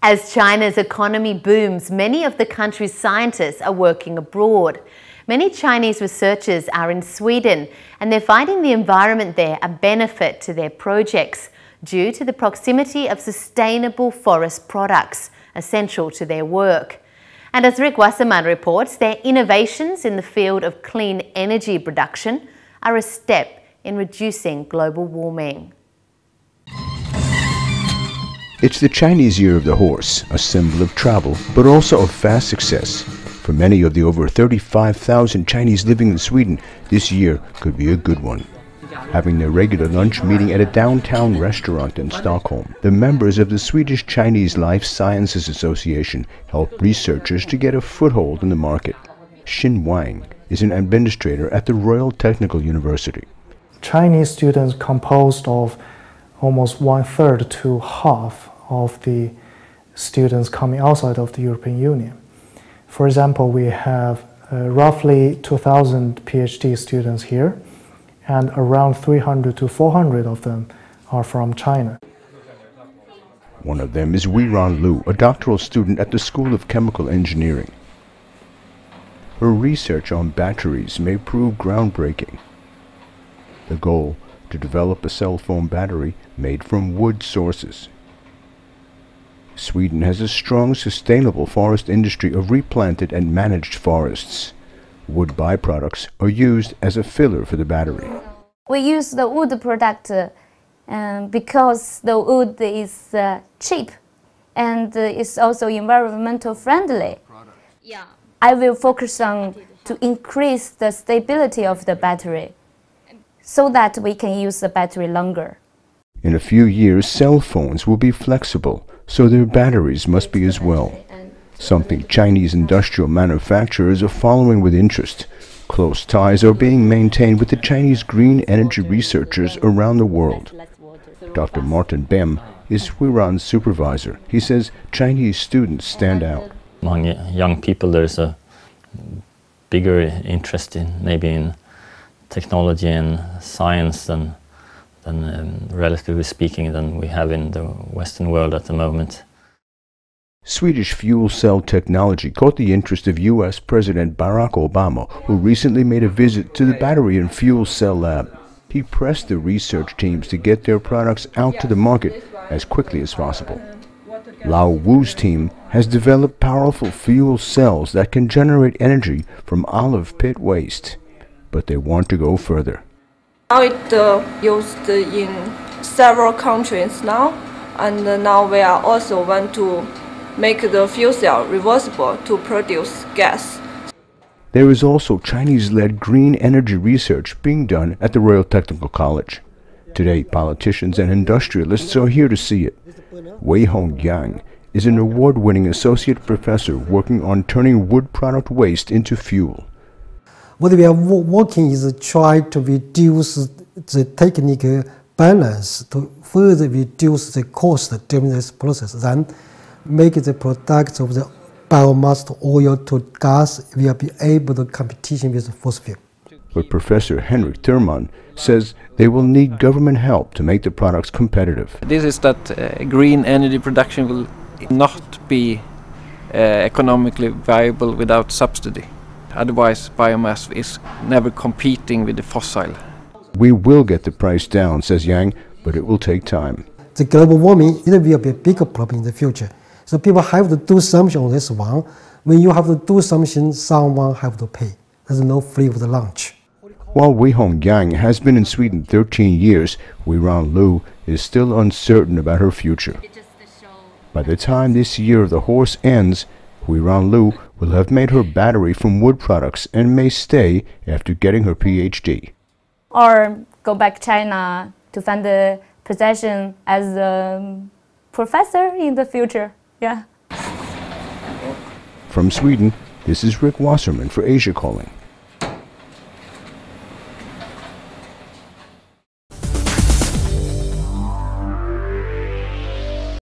As China's economy booms, many of the country's scientists are working abroad. Many Chinese researchers are in Sweden and they're finding the environment there a benefit to their projects due to the proximity of sustainable forest products essential to their work. And as Ric Wasserman reports, their innovations in the field of clean energy production are a step in reducing global warming. It's the Chinese Year of the Horse, a symbol of travel, but also of fast success. For many of the over 35,000 Chinese living in Sweden, this year could be a good one. Having their regular lunch meeting at a downtown restaurant in Stockholm, the members of the Swedish Chinese Life Sciences Association help researchers to get a foothold in the market. Xin Wang is an administrator at the Royal Technical University. Chinese students composed of almost one third to half of the students coming outside of the European Union. For example, we have uh, roughly 2,000 PhD students here, and around 300 to 400 of them are from China. One of them is Weiran Lu, a doctoral student at the School of Chemical Engineering. Her research on batteries may prove groundbreaking. The goal to develop a cell phone battery made from wood sources. Sweden has a strong sustainable forest industry of replanted and managed forests. Wood byproducts are used as a filler for the battery. We use the wood product uh, because the wood is uh, cheap and uh, it's also environmental friendly. Yeah. I will focus on to increase the stability of the battery so that we can use the battery longer. In a few years, cell phones will be flexible, so their batteries must be as well. Something Chinese industrial manufacturers are following with interest. Close ties are being maintained with the Chinese green energy researchers around the world. Dr. Martin Behm is Weiran's supervisor. He says Chinese students stand out. Among young people, there's a bigger interest in maybe in technology and science than, than um, relatively speaking, than we have in the Western world at the moment. Swedish fuel cell technology caught the interest of U.S. President Barack Obama, who recently made a visit to the battery and fuel cell lab. He pressed the research teams to get their products out to the market as quickly as possible. Lao Wu's team has developed powerful fuel cells that can generate energy from olive pit waste but they want to go further. Now it's uh, used in several countries now, and now we are also want to make the fuel cell reversible to produce gas. There is also Chinese-led green energy research being done at the Royal Technical College. Today, politicians and industrialists are here to see it. Wei Hong Yang is an award-winning associate professor working on turning wood product waste into fuel. What we are working is try to reduce the technical balance to further reduce the cost during this process, then make the product of the biomass to oil to gas will be able to competition with fossil fuel. But Professor Henrik Thunman says they will need government help to make the products competitive. This is that uh, green energy production will not be uh, economically viable without subsidy. Otherwise, biomass is never competing with the fossil. We will get the price down, says Yang, but it will take time. The global warming it will be a bigger problem in the future. So people have to do something on this one. When you have to do something, someone have to pay. There's no free with the lunch. While Wei Hong Yang has been in Sweden 13 years, Weiran Lu is still uncertain about her future. By the time this year of the horse ends, Weiran Lu will have made her battery from wood products and may stay after getting her PhD. Or go back to China to find a position as a professor in the future. Yeah. From Sweden, this is Ric Wasserman for Asia Calling.